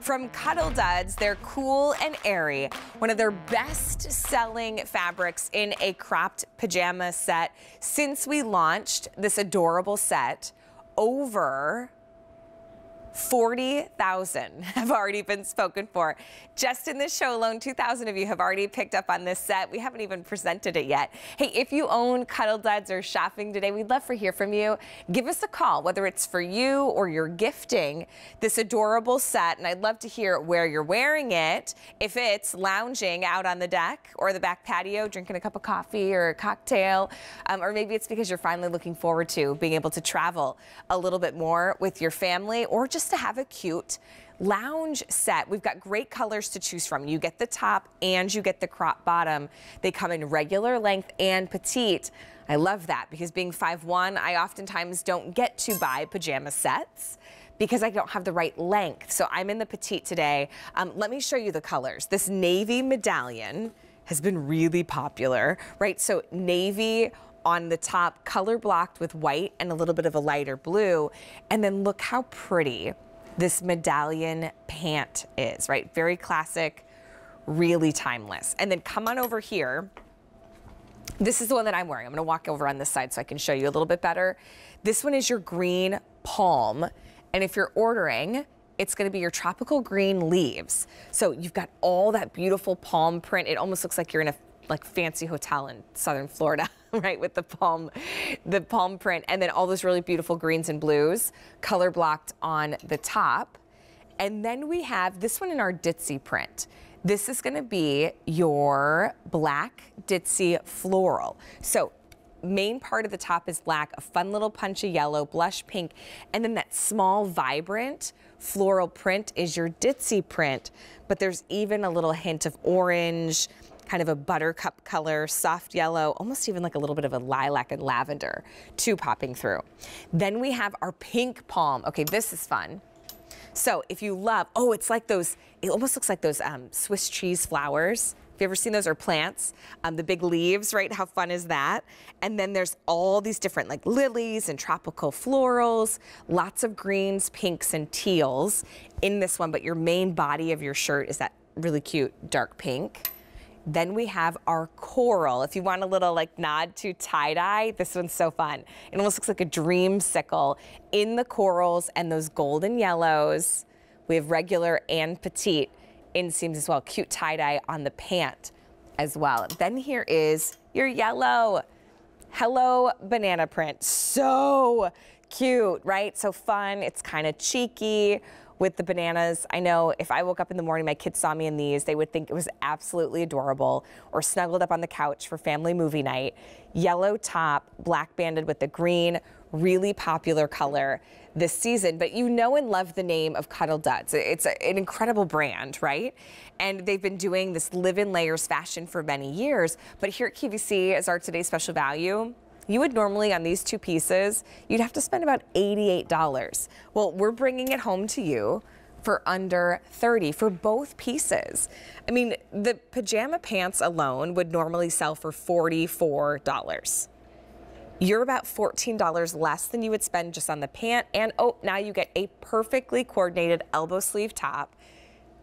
From Cuddl Duds, they're cool and airy. One of their best selling fabrics in a cropped pajama set since we launched this adorable set over 40,000 have already been spoken for. Just in this show alone, 2,000 of you have already picked up on this set. We haven't even presented it yet. Hey, if you own Cuddl Duds or shopping today, we'd love to hear from you. Give us a call, whether it's for you or you're gifting this adorable set. And I'd love to hear where you're wearing it. If it's lounging out on the deck or the back patio, drinking a cup of coffee or a cocktail, um, or maybe it's because you're finally looking forward to being able to travel a little bit more with your family or just to have a cute lounge set. We've got great colors to choose from. You get the top and you get the crop bottom. They come in regular length and petite. I love that because being 5'1", I oftentimes don't get to buy pajama sets because I don't have the right length. So I'm in the petite today. Um, let me show you the colors. This navy medallion has been really popular, right? So navy on the top, color blocked with white and a little bit of a lighter blue. And then look how pretty this medallion pant is, right? Very classic, really timeless. And then come on over here. This is the one that I'm wearing. I'm gonna walk over on this side so I can show you a little bit better. This one is your green palm. And if you're ordering, it's gonna be your tropical green leaves. So you've got all that beautiful palm print. It almost looks like you're in a like fancy hotel in southern Florida, right? With the palm, the palm print, and then all those really beautiful greens and blues, color blocked on the top. And then we have this one in our ditzy print. This is gonna be your black ditzy floral. So main part of the top is black, a fun little punch of yellow, blush pink, and then that small vibrant floral print is your ditzy print, but there's even a little hint of orange, kind of a buttercup color, soft yellow, almost even like a little bit of a lilac and lavender, two popping through. Then we have our pink palm. Okay, this is fun. So if you love, oh, it's like those, it almost looks like those um, Swiss cheese flowers. Have you ever seen those or plants? Um, the big leaves, right? How fun is that? And then there's all these different like lilies and tropical florals, lots of greens, pinks, and teals in this one. But your main body of your shirt is that really cute dark pink. Then we have our coral. If you want a little like nod to tie-dye, this one's so fun. It almost looks like a Dreamsicle in the corals and those golden yellows. We have regular and petite inseams as well. Cute tie-dye on the pant as well. Then here is your yellow. Hello banana print. So cute, right? So fun. It's kind of cheeky with the bananas. I know if I woke up in the morning, my kids saw me in these, they would think it was absolutely adorable or snuggled up on the couch for family movie night. Yellow top, black banded with the green, really popular color this season, but you know and love the name of Cuddl Duds. It's an incredible brand, right? And they've been doing this live in layers fashion for many years, but here at QVC as our today's special value, you would normally on these two pieces, you'd have to spend about $88. Well, we're bringing it home to you for under 30 for both pieces. I mean, the pajama pants alone would normally sell for $44. You're about $14 less than you would spend just on the pant. And oh, now you get a perfectly coordinated elbow sleeve top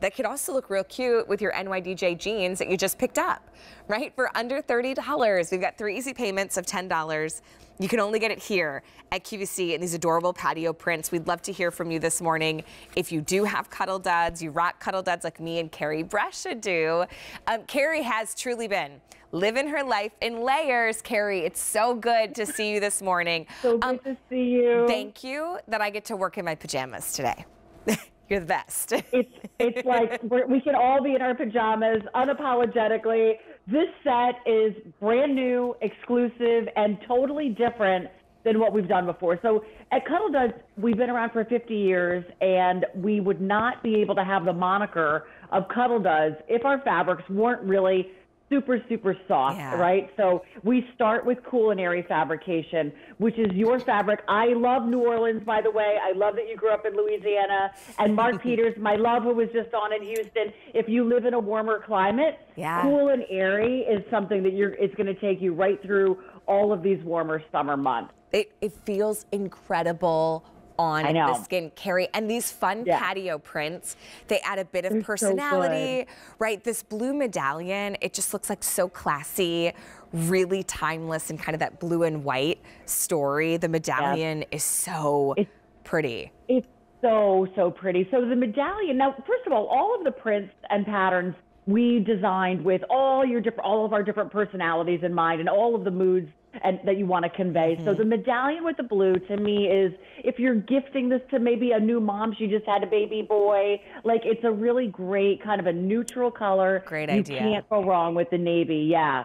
that could also look real cute with your NYDJ jeans that you just picked up, right? For under $30. We've got three easy payments of $10. You can only get it here at QVC in these adorable patio prints. We'd love to hear from you this morning. If you do have Cuddl Duds, you rock Cuddl Duds like me and Carrie Brescia do. Um, Carrie has truly been living her life in layers. Carrie, it's so good to see you this morning. So good um, to see you. Thank you that I get to work in my pajamas today. You're the best. it's it's like we can all be in our pajamas unapologetically. This set is brand new, exclusive, and totally different than what we've done before. So at Cuddl Duds, we've been around for 50 years, and we would not be able to have the moniker of Cuddl Duds if our fabrics weren't really super, super soft, yeah. right? So we start with cool and airy fabrication, which is your fabric. I love New Orleans, by the way. I love that you grew up in Louisiana. And Mark Peters, my love, who was just on in Houston. If you live in a warmer climate, yeah. cool and airy is something that you're. It's going to take you right through all of these warmer summer months. It, it feels incredible on the skin, Carrie. And these fun Yeah. patio prints, they add a bit of They're so personality, right? This blue medallion, it just looks like so classy, really timeless and kind of that blue and white story. The medallion is so It's- pretty. It's so, so pretty. So the medallion, now, first of all, all of the prints and patterns we designed with all your different, all of our different personalities in mind and all of the moods and that you want to convey. So mm-hmm. the medallion with the blue to me is if you're gifting this to maybe a new mom, she just had a baby boy, like it's a really great kind of a neutral color. Great you idea. can't go wrong with the navy. Yeah.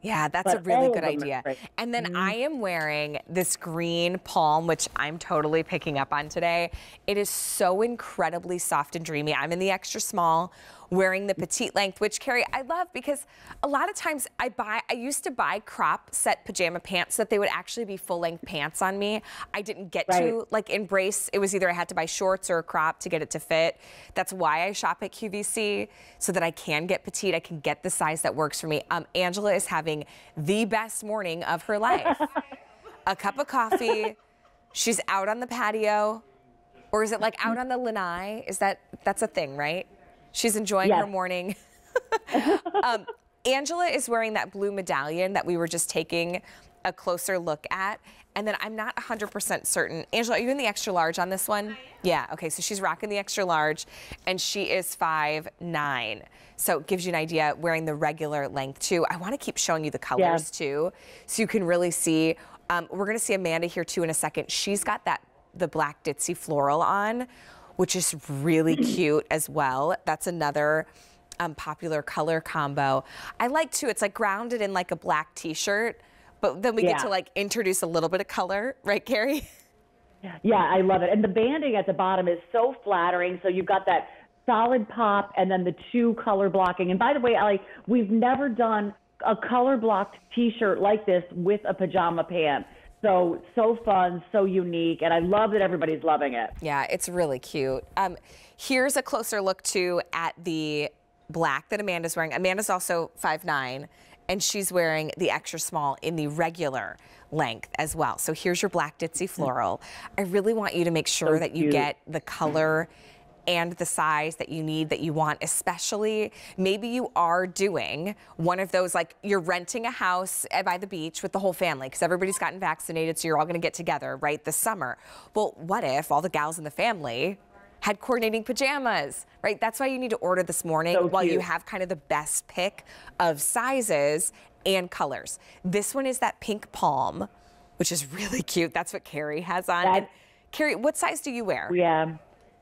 Yeah, that's a really good of them are idea. And then mm-hmm. I am wearing this green palm, which I'm totally picking up on today. It is so incredibly soft and dreamy. I'm in the extra small, wearing the petite length, which Carrie, I love because a lot of times I buy, I used to buy crop set pajama pants so that they would actually be full length pants on me. I didn't get Right. to like embrace, it was either I had to buy shorts or a crop to get it to fit. That's why I shop at QVC so that I can get petite, I can get the size that works for me. Um, Angela is having the best morning of her life. a cup of coffee, she's out on the patio, or is it like out on the lanai? Is that, that's a thing, right? She's enjoying her morning. um, Angela is wearing that blue medallion that we were just taking a closer look at. And then I'm not 100% certain. Angela, are you in the extra large on this one? Yeah, okay, so she's rocking the extra large and she is 5'9". So it gives you an idea wearing the regular length too. I want to keep showing you the colors too so you can really see. Um, we're going to see Amanda here too in a second. She's got that the black ditzy floral on, which is really cute as well. That's another um, popular color combo. I like too, it's like grounded in like a black t-shirt, but then we get to like introduce a little bit of color, right, Carrie? Yeah, I love it. And the banding at the bottom is so flattering. So you've got that solid pop and then the two color blocking. And by the way, Allie, we've never done a color blocked t-shirt like this with a pajama pant. So, so fun, so unique. And I love that everybody's loving it. Yeah, it's really cute. Um, here's a closer look too at the black that Amanda's wearing. Amanda's also 5'9", and she's wearing the extra small in the regular length as well. So here's your black ditzy floral. I really want you to make sure So that you get the color and the size that you need that you want especially maybe you are doing one of those like you're renting a house eh, by the beach with the whole family because everybody's gotten vaccinated so you're all going to get together right this summer. Well what if all the gals in the family had coordinating pajamas right? That's why you need to order this morning So while you have kind of the best pick of sizes and colors. This one is that pink palm which is really cute. That's what carrie has on. Carrie what size do you wear? Yeah.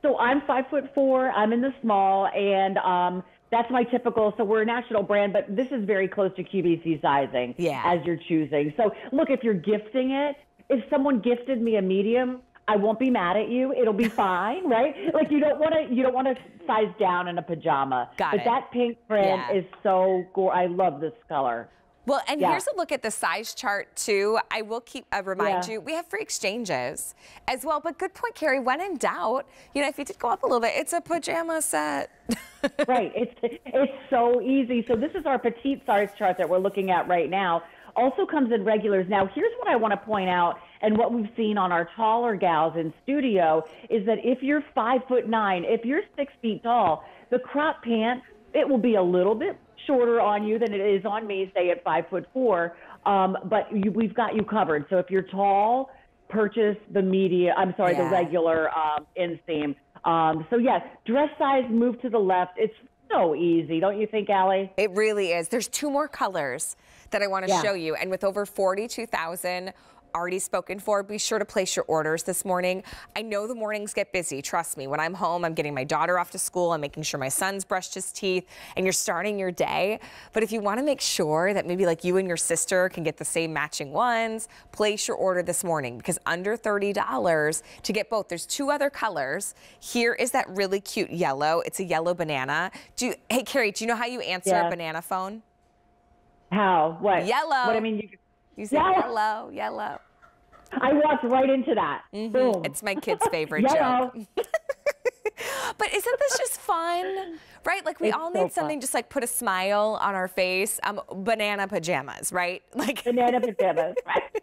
So I'm five foot four. I'm in the small, and um, that's my typical. So we're a national brand, but this is very close to QVC sizing Yeah. as you're choosing. So look, if you're gifting it, if someone gifted me a medium, I won't be mad at you. It'll be fine, right? Like you don't want to you don't want to size down in a pajama. Got but it. that pink print Yeah. is so gore. I love this color. Well, and Yeah. here's a look at the size chart too. I will keep uh, remind Yeah. you we have free exchanges as well. But good point, Carrie. When in doubt, you know, if you did go up a little bit, it's a pajama set. right. It's it's so easy. So this is our petite size chart that we're looking at right now. Also comes in regulars. Now, here's what I want to point out, and what we've seen on our taller gals in studio is that if you're five foot nine, if you're six feet tall, the crop pant it will be a little bit shorter on you than it is on me, say at five foot four. Um, but you, we've got you covered. So if you're tall, purchase the media. I'm sorry, Yeah. the regular um, inseam. Um, so yes, dress size move to the left. It's so easy, don't you think, Allie? It really is. There's two more colors that I want to Yeah. show you. And with over 42,000 already spoken for, be sure to place your orders this morning. I know the mornings get busy. Trust me. When I'm home, I'm getting my daughter off to school. I'm making sure my son's brushed his teeth and you're starting your day. But if you want to make sure that maybe like you and your sister can get the same matching ones, place your order this morning because under $30 to get both. There's two other colors. Here is that really cute yellow. It's a yellow banana. Do you, hey, Carrie, do you know how you answer Yeah. a banana phone? How? What? Yellow. What I mean, you, You say Yellow. yellow, yellow. I walked right into that. Boom. It's my kid's favorite joke. But isn't this just fun? Right? Like we It's all so need something fun. just like put a smile on our face. Um, banana pajamas, right? Like Banana pajamas. Right?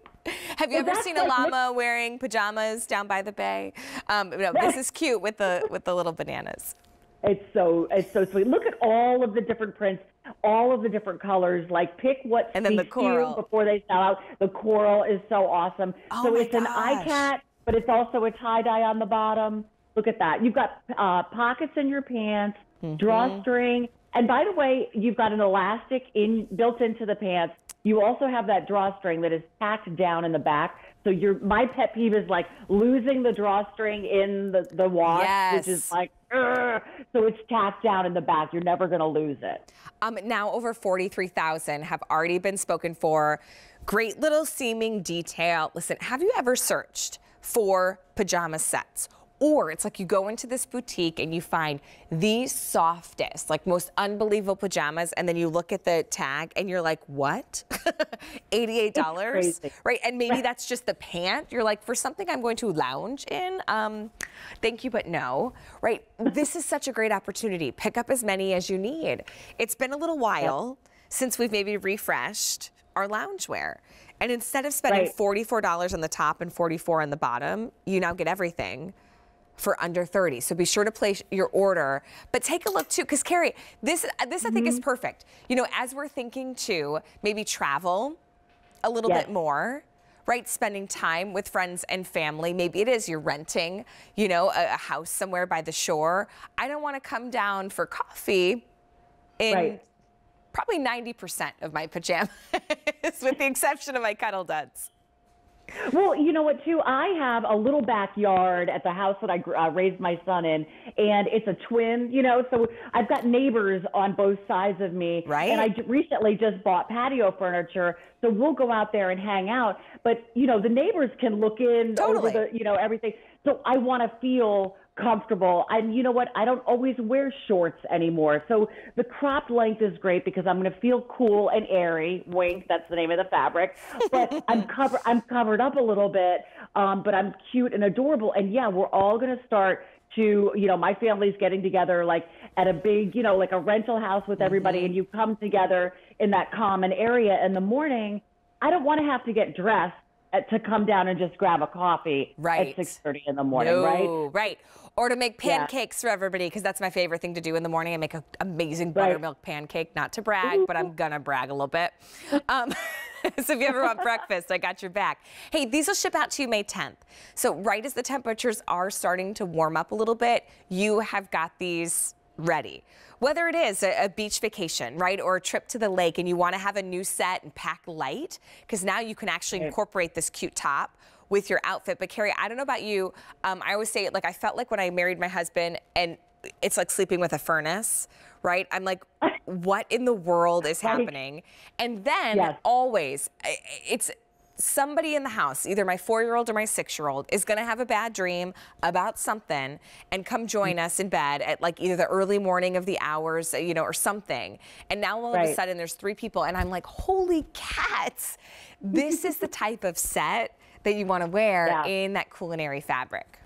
Have you Well, ever seen a like- llama wearing pajamas down by the bay? Um, no, this is cute with the with the little bananas. It's so it's so sweet. Look at all of the different prints, all of the different colors. Like pick what And then the speaks to you coral. before they sell out. The coral is so awesome. Oh so it's an gosh. cat, but it's also a tie dye on the bottom. Look at that. You've got uh, pockets in your pants, Mm-hmm. drawstring, and by the way, you've got an elastic in built into the pants. You also have that drawstring that is tacked down in the back. So your my pet peeve is like losing the drawstring in the the wash, which Yes. is like "Ugh." so it's tacked down in the back. You're never going to lose it. Um, now over 43,000 have already been spoken for. Great little seaming detail. Listen, have you ever searched for pajama sets? Or it's like you go into this boutique and you find the softest, like most unbelievable pajamas, and then you look at the tag and you're like, what? $88? Right? And maybe that's just the pant. You're like, for something I'm going to lounge in, um, thank you, but no. Right? this is such a great opportunity. Pick up as many as you need. It's been a little while since we've maybe refreshed our loungewear. And instead of spending Right. $44 on the top and 44 on the bottom, you now get everything for under 30. So be sure to place your order. But take a look too, because Carrie, this this I think Mm-hmm. is perfect. You know, as we're thinking to maybe travel a little Yes. bit more. Right, spending time with friends and family. Maybe it is you're renting, you know, a, a house somewhere by the shore. I don't want to come down for coffee in Right. probably 90% of my pajamas, with the exception of my Cuddl Duds. Well, you know what, too? I have a little backyard at the house that I uh, raised my son in, and it's a twin, you know, so I've got neighbors on both sides of me. Right. And I j- recently just bought patio furniture, so we'll go out there and hang out. But, you know, the neighbors can look in Totally. over the, you know, everything. So I want to feel comfortable. And you know what? I don't always wear shorts anymore. So the cropped length is great because I'm going to feel cool and airy. Wink, that's the name of the fabric. But I'm covered. I'm covered up a little bit, um, but I'm cute and adorable. And yeah, we're all going to start to, you know, my family's getting together like at a big, you know, like a rental house with everybody, and you come together in that common area in the morning. I don't want to have to get dressed to come down and just grab a coffee Right. at 6:30 in the morning, right? No, right. Or to make Yeah. pancakes for everybody, because that's my favorite thing to do in the morning. I make an amazing Right. buttermilk pancake. Not to brag, but I'm gonna brag a little bit. Um, so if you ever want breakfast, I got your back. Hey, these will ship out to you May 10th. So right as the temperatures are starting to warm up a little bit, you have got these ready. Whether it is a, a beach vacation, right, or a trip to the lake and you want to have a new set and pack light, because now you can actually incorporate this cute top with your outfit. But Carrie, I don't know about you. Um, I always say, like, I felt like when I married my husband, and it's like sleeping with a furnace, right? I'm like, what in the world is happening? And then Yes. always, it's somebody in the house, either my four year old or my six year old, is going to have a bad dream about something and come join us in bed at like either the early morning of the hours, uh, you know, or something. And now all of a sudden there's three people, and I'm like, holy cats, this is the type of set that you want to wear Yeah. in that cool and airy fabric.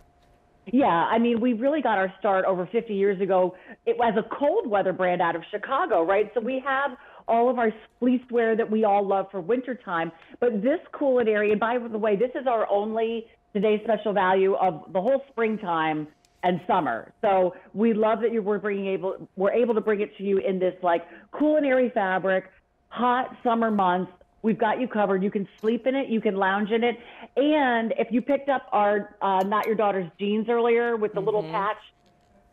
Yeah, I mean, we really got our start over 50 years ago it, as a cold weather brand out of Chicago, right? So we have all of our fleeced wear that we all love for wintertime. But this cool and airy, and by the way, this is our only today's special value of the whole springtime and summer. So we love that you were bringing able we're able to bring it to you in this like cool and airy fabric, hot summer months. We've got you covered. You can sleep in it. You can lounge in it. And if you picked up our uh, Not Your Daughter's jeans earlier with the little patch,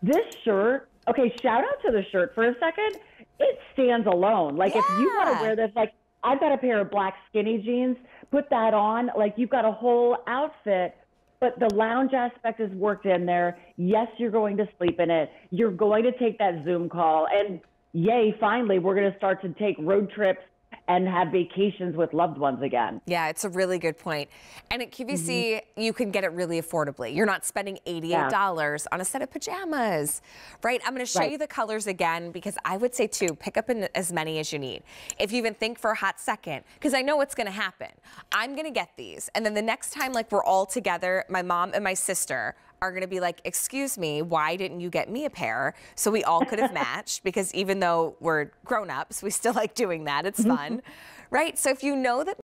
this shirt, okay, shout out to the shirt for a second. It stands alone. Like if you want to wear this, like I've got a pair of black skinny jeans, put that on, like you've got a whole outfit. But the lounge aspect is worked in there. Yes, you're going to sleep in it. You're going to take that Zoom call. And yay, finally, we're going to start to take road trips and have vacations with loved ones again. Yeah, it's a really good point. And at QVC, mm-hmm. you can get it really affordably. You're not spending $88 on a set of pajamas, right? I'm going to show Right. you the colors again because I would say, too, pick up in as many as you need. If you even think for a hot second, because I know what's going to happen. I'm going to get these. And then the next time, like, we're all together, my mom and my sister are going to be like, excuse me, why didn't you get me a pair? So we all could have matched because even though we're grown ups, we still like doing that. It's mm-hmm. fun, right? So if you know that